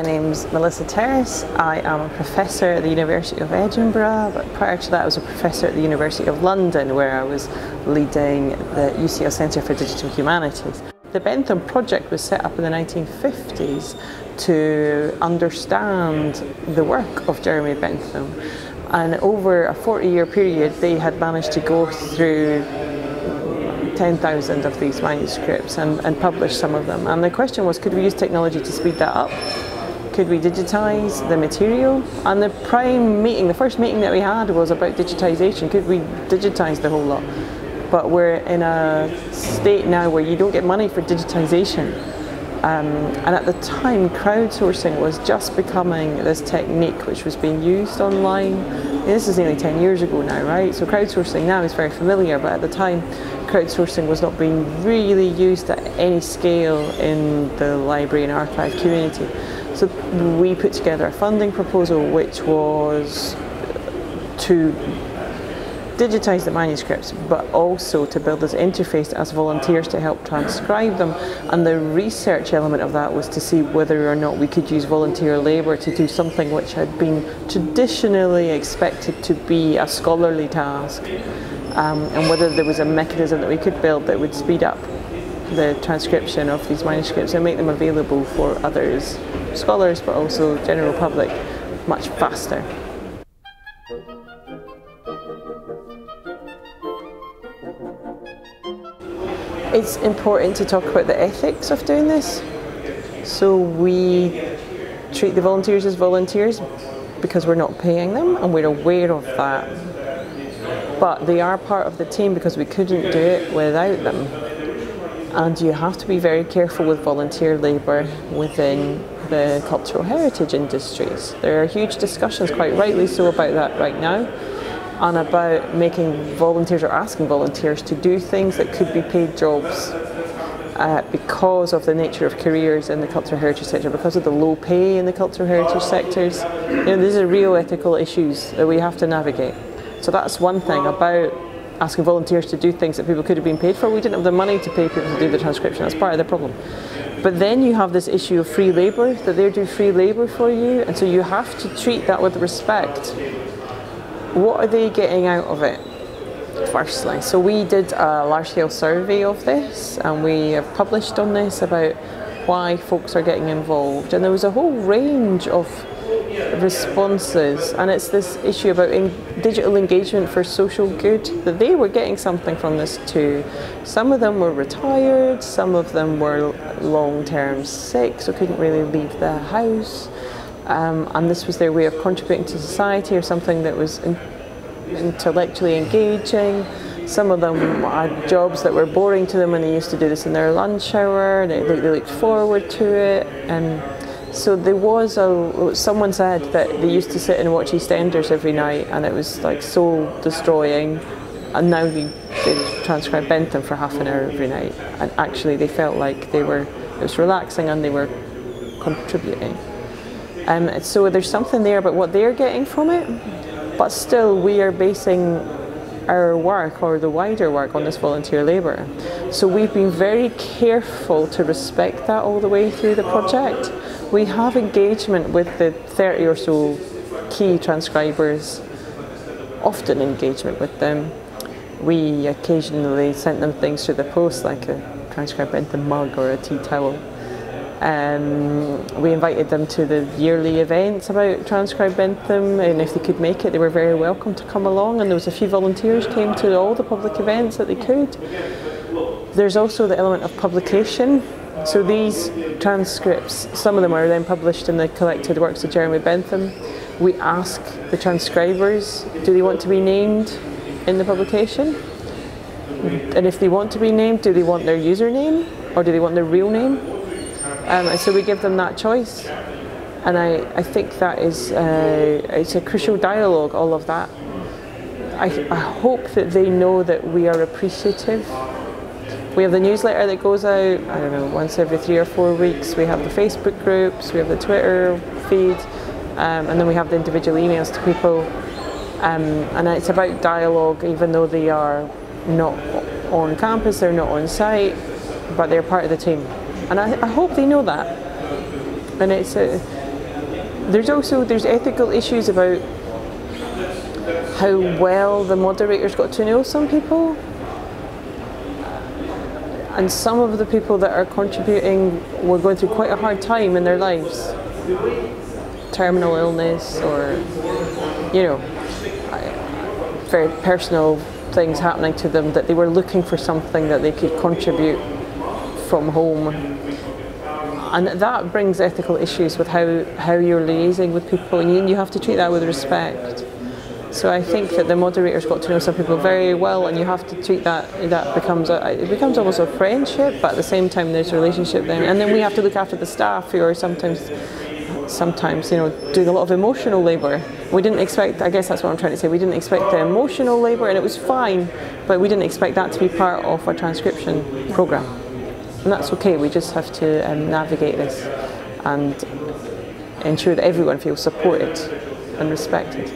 My name's Melissa Terras. I am a professor at the University of Edinburgh, but prior to that I was a professor at the University of London where I was leading the UCL Centre for Digital Humanities. The Bentham project was set up in the 1950s to understand the work of Jeremy Bentham and over a 40 year period they had managed to go through 10,000 of these manuscripts and, and publish some of them. And the question was could we use technology to speed that up? Could we digitise the material? And the prime meeting, the first meeting that we had was about digitisation. Could we digitise the whole lot? But we're in a state now where you don't get money for digitisation. Um, and at the time, crowdsourcing was just becoming this technique which was being used online. This is nearly 10 years ago now, right? So crowdsourcing now is very familiar, but at the time, crowdsourcing was not being really used at any scale in the library and archive community. So we put together a funding proposal which was to digitise the manuscripts but also to build this interface as volunteers to help transcribe them. And the research element of that was to see whether or not we could use volunteer labour to do something which had been traditionally expected to be a scholarly task um, and whether there was a mechanism that we could build that would speed up the transcription of these manuscripts and make them available for others, scholars but also general public, much faster. It's important to talk about the ethics of doing this. So we treat the volunteers as volunteers because we're not paying them and we're aware of that. But they are part of the team because we couldn't do it without them and you have to be very careful with volunteer labour within the cultural heritage industries. There are huge discussions, quite rightly so, about that right now, and about making volunteers or asking volunteers to do things that could be paid jobs uh, because of the nature of careers in the cultural heritage sector, because of the low pay in the cultural heritage sectors. You know, these are real ethical issues that we have to navigate. So that's one thing about asking volunteers to do things that people could have been paid for. We didn't have the money to pay people to do the transcription. That's part of the problem. But then you have this issue of free labour, that they do free labour for you, and so you have to treat that with respect. What are they getting out of it? Firstly, so we did a large scale survey of this and we have published on this about why folks are getting involved, and there was a whole range of responses, and it's this issue about digital engagement for social good that they were getting something from this too. Some of them were retired, some of them were long term sick, so couldn't really leave the house. Um, and this was their way of contributing to society or something that was in intellectually engaging. Some of them had jobs that were boring to them and they used to do this in their lunch hour. They, they, they looked forward to it. and so there was a someone said that they used to sit and watch EastEnders every night, and it was like soul destroying. And now they, they transcribe Bentham for half an hour every night, and actually they felt like they were it was relaxing and they were contributing. Um, so there's something there about what they're getting from it, but still we are basing our work or the wider work on this volunteer labour. So we've been very careful to respect that all the way through the project. We have engagement with the 30 or so key transcribers, often engagement with them. We occasionally sent them things through the post like a transcribe Bentham mug or a tea towel. Um, we invited them to the yearly events about Transcribe Bentham and if they could make it they were very welcome to come along and there was a few volunteers came to all the public events that they could. There's also the element of publication so these transcripts, some of them are then published in the collected works of Jeremy Bentham. We ask the transcribers, do they want to be named in the publication? And if they want to be named, do they want their username or do they want their real name? Um, so we give them that choice. And I, I think that is uh, it's a crucial dialogue, all of that. I, I hope that they know that we are appreciative we have the newsletter that goes out, I don't know, once every three or four weeks. We have the Facebook groups, we have the Twitter feed, um, and then we have the individual emails to people. Um, and it's about dialogue, even though they are not on campus, they're not on site, but they're part of the team. And I, I hope they know that. And it's a, there's also there's ethical issues about how well the moderators got to know some people and some of the people that are contributing were going through quite a hard time in their lives terminal illness or you know very personal things happening to them that they were looking for something that they could contribute from home and that brings ethical issues with how, how you're liaising with people and you, have to treat that with respect so I think that the moderators got to know some people very well, and you have to treat that. That becomes a, it becomes almost a friendship, but at the same time there's a relationship there. And then we have to look after the staff who are sometimes, sometimes you know, doing a lot of emotional labour. We didn't expect. I guess that's what I'm trying to say. We didn't expect the emotional labour, and it was fine, but we didn't expect that to be part of a transcription program. And that's okay. We just have to um, navigate this and ensure that everyone feels supported and respected.